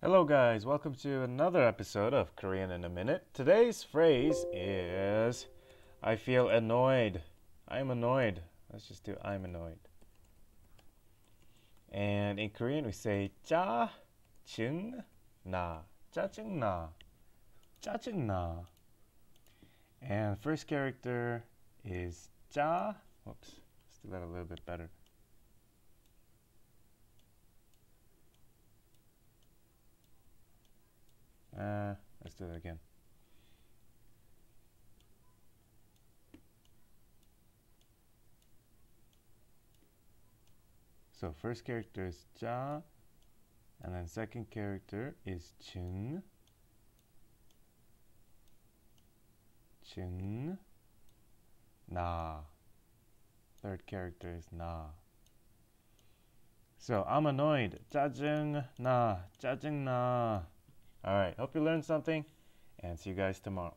Hello, guys. Welcome to another episode of Korean in a Minute. Today's phrase is I feel annoyed. I'm annoyed. Let's just do I'm annoyed. And in Korean, we say 짜, 증, 나. 짜증나. 짜증나. And first character is 짜. Whoops. Let's do that a little bit better. Uh, let's do it again. So first character is 자, and then second character is 증, 증, 나. Third character is 나. So I'm annoyed. 짜증 나, 짜증 나. All right, hope you learned something and see you guys tomorrow.